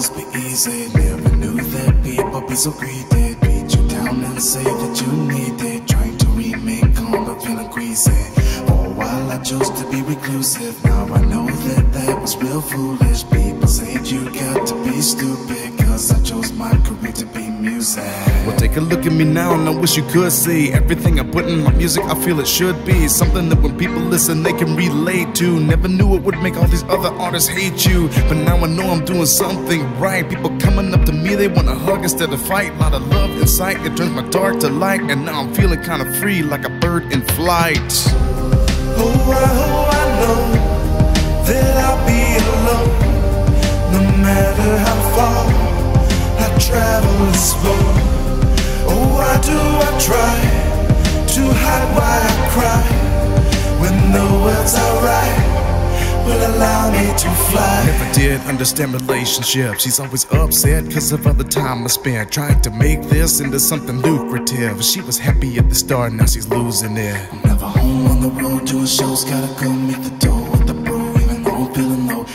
always be easy. Never knew that people be so greedy. Beat you down and say that you need it. Trying to remake all but feeling greasy. For a while I chose to be reclusive. Now I know that that was real foolish. People say you got to be stupid. Cause I chose my career to be music. Well, take a look at me now, and I wish you could see everything I put in my music. I feel it should be something that when people listen, they can relate to. Never knew it would make all these other artists hate you, but now I know I'm doing something right. People coming up to me, they wanna hug instead of fight. A lot of love inside, it turns my dark to light, and now I'm feeling kinda free, like a bird in flight. Oh, I, oh, I know that I'll be alone, no matter how far slow. Oh, why do I try to hide why I cry when the words I write will allow me to fly? Never did understand relationships. She's always upset because of all the time I spent trying to make this into something lucrative. She was happy at the start, now she's losing it. Never home on the road doing shows, gotta go meet the door with the bro, even though I'm feeling low.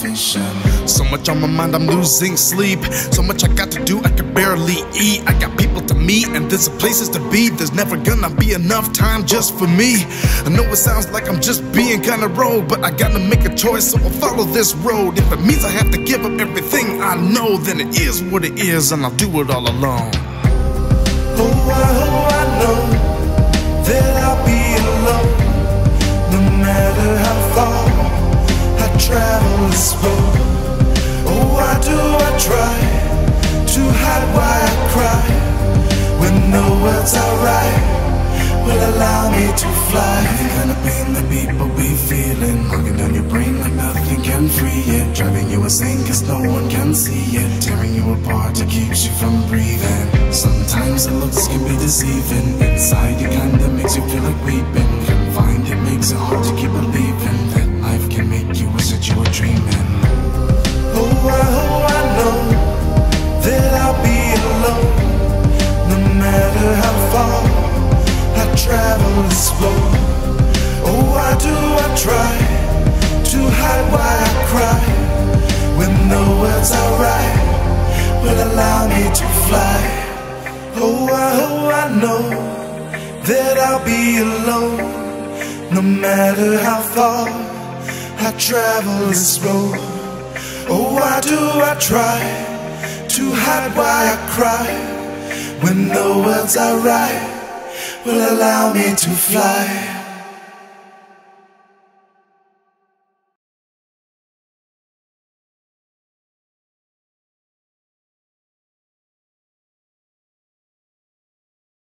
So much on my mind, I'm losing sleep. So much I got to do, I can barely eat. I got people to meet, and there's places to be. There's never gonna be enough time just for me. I know it sounds like I'm just being kinda rogue, but I gotta make a choice, so I'll follow this road. If it means I have to give up everything I know, then it is what it is, and I'll do it all alone. Oh, I, oh, I know that I'll me to fly? Kind of pain that people be feeling, knocking down your brain like nothing can free it, driving you insane 'cause no one can see it, tearing you apart to keep you from breathing. Sometimes the looks can be deceiving, inside it kinda makes you feel like weeping. Confined, it makes it hard to travel this road. Oh, why do I try to hide why I cry when the words I write will allow me to fly? Oh, I, oh, I know that I'll be alone, no matter how far I travel this road. Oh, why do I try to hide why I cry when the words I write will allow me to fly?